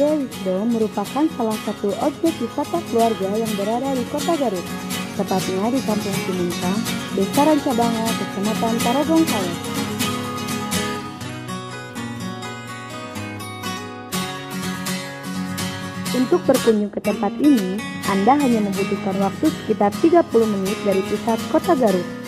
Wisdom merupakan salah satu objek wisata keluarga yang berada di kota Garut, tepatnya di Kampung Cimungkang, Desa Rancabanga, Kecamatan Tarogong Kaya. Untuk berkunjung ke tempat ini, Anda hanya membutuhkan waktu sekitar 30 menit dari pusat kota Garut.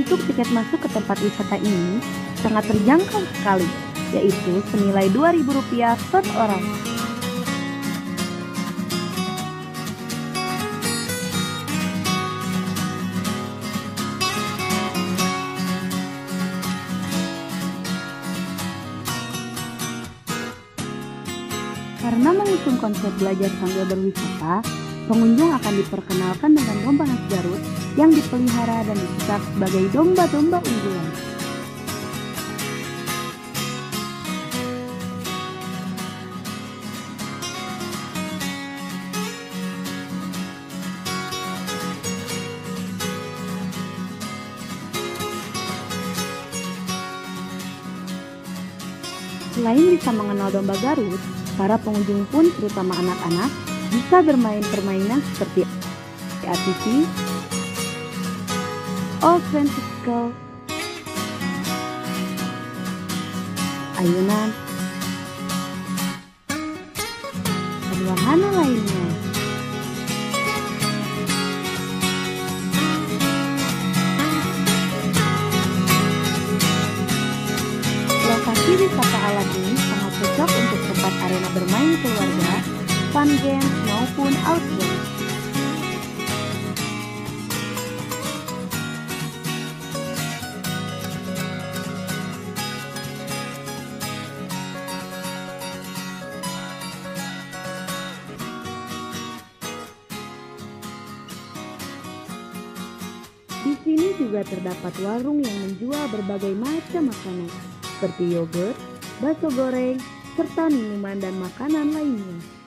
Untuk tiket masuk ke tempat wisata ini sangat terjangkau sekali, yaitu senilai Rp2.000 per orang. Karena mengusung konsep belajar sambil berwisata, pengunjung akan diperkenalkan dengan domba khas Garut yang dipelihara dan disekap sebagai domba-domba unggulan. Selain bisa mengenal domba Garut, para pengunjung pun terutama anak-anak bisa bermain permainan seperti ATV, Old Francisco, ayunan, dan wahana lainnya. Lokasi wisata alam ini sangat cocok untuk tempat arena bermain keluarga, fun games maupun outdoor. Di sini juga terdapat warung yang menjual berbagai macam makanan seperti yogurt, bakso goreng, serta minuman dan makanan lainnya.